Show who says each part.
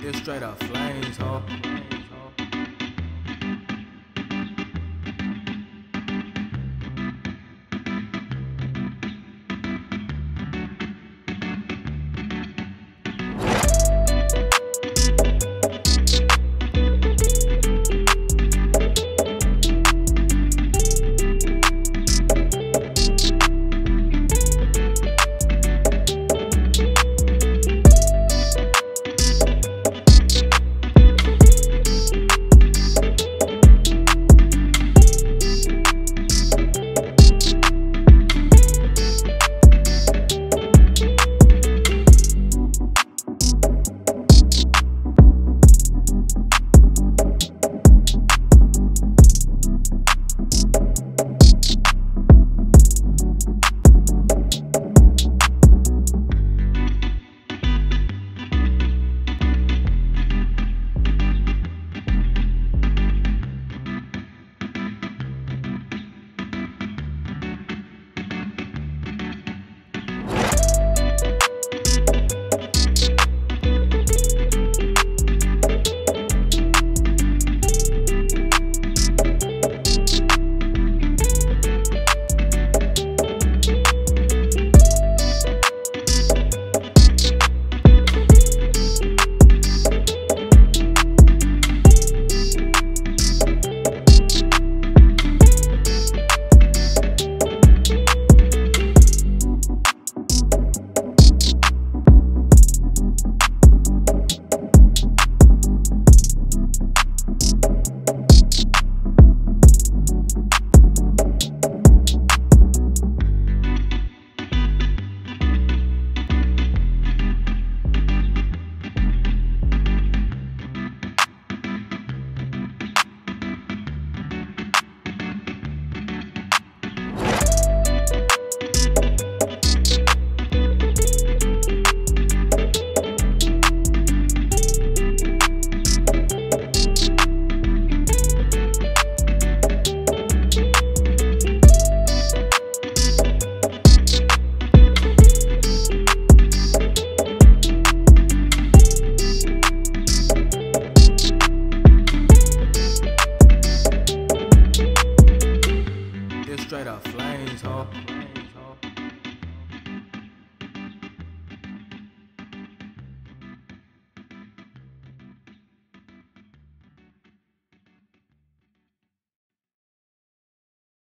Speaker 1: It's straight up flames, ho. straight up flames, ho.